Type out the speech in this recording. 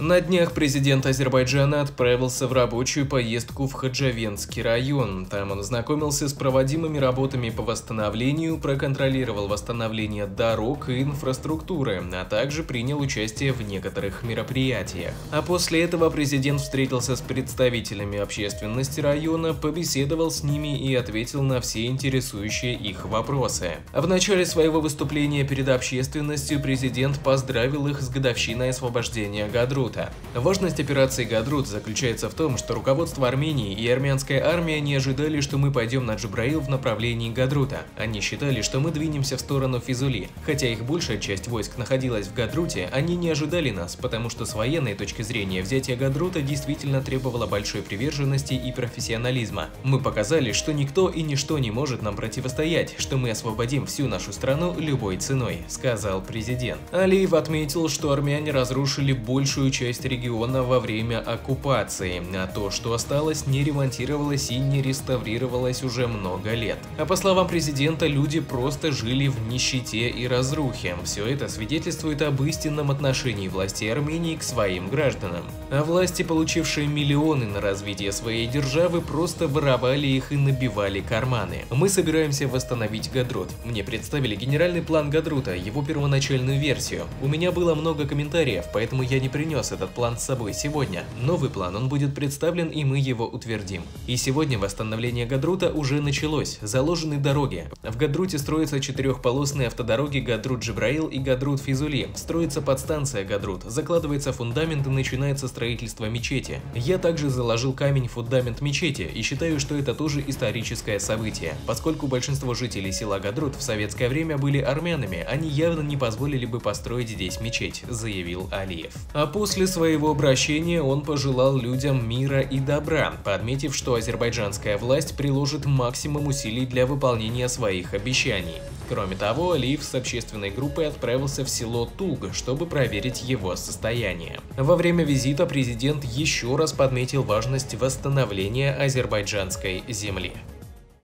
На днях президент Азербайджана отправился в рабочую поездку в Хаджавенский район. Там он ознакомился с проводимыми работами по восстановлению, проконтролировал восстановление дорог и инфраструктуры, а также принял участие в некоторых мероприятиях. А после этого президент встретился с представителями общественности района, побеседовал с ними и ответил на все интересующие их вопросы. В начале своего выступления перед общественностью президент поздравил их с годовщиной освобождения Гадру Гадрута. Важность операции Гадрут заключается в том, что руководство Армении и армянская армия не ожидали, что мы пойдем на Джабраил в направлении Гадрута. Они считали, что мы двинемся в сторону Физули. Хотя их большая часть войск находилась в Гадруте, они не ожидали нас, потому что с военной точки зрения взятие Гадрута действительно требовало большой приверженности и профессионализма. Мы показали, что никто и ничто не может нам противостоять, что мы освободим всю нашу страну любой ценой, сказал президент. Алиев отметил, что армяне разрушили большую часть региона во время оккупации, а то, что осталось, не ремонтировалось и не реставрировалось уже много лет. А по словам президента, люди просто жили в нищете и разрухе. Все это свидетельствует об истинном отношении власти Армении к своим гражданам. А власти, получившие миллионы на развитие своей державы, просто воровали их и набивали карманы. Мы собираемся восстановить Гадрут. Мне представили генеральный план Гадрута, его первоначальную версию. У меня было много комментариев, поэтому я не принес принес этот план с собой сегодня. Новый план, он будет представлен и мы его утвердим. И сегодня восстановление Гадрута уже началось, заложены дороги. В Гадруте строятся четырехполосные автодороги Гадрут-Джибраил и Гадрут-Физули, строится подстанция Гадрут, закладывается фундамент и начинается строительство мечети. Я также заложил камень фундамент мечети и считаю, что это тоже историческое событие. Поскольку большинство жителей села Гадрут в советское время были армянами, они явно не позволили бы построить здесь мечеть, заявил Алиев. А после После своего обращения он пожелал людям мира и добра, подметив, что азербайджанская власть приложит максимум усилий для выполнения своих обещаний. Кроме того, Алиев с общественной группой отправился в село Туг, чтобы проверить его состояние. Во время визита президент еще раз подметил важность восстановления азербайджанской земли.